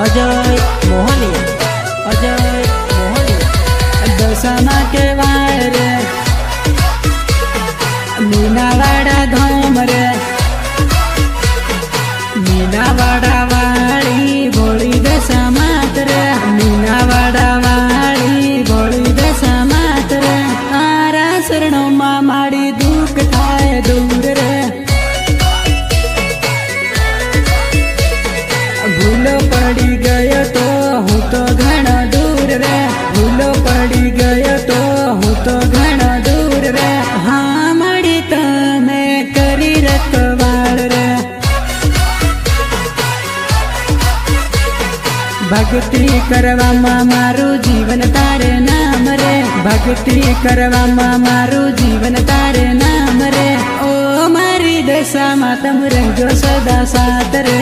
અજય મોહની અજય મોહની દશાના કહેવાય રે. મીનાવાડા ધામ રે. મીનાવાડા વાળી ભોળી દશા માત રે. મીનાવાડા વાળી ભોળી દશા માત રે. શરણોમાં માડી ઘણો દૂર રે ભૂલો પડી ગયો તો હું તો ઘણો દૂર રે હા મળી તમે કરી રતવાળ રે ભક્તિ કરવામાં મારું જીવન તારે નામ રે ભક્તિ કરવામાં મારું જીવન તારે નામ રે ઓ મારી દશામાં તમ રંગો સદા સાત રે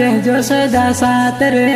रह जो सदा साथ रे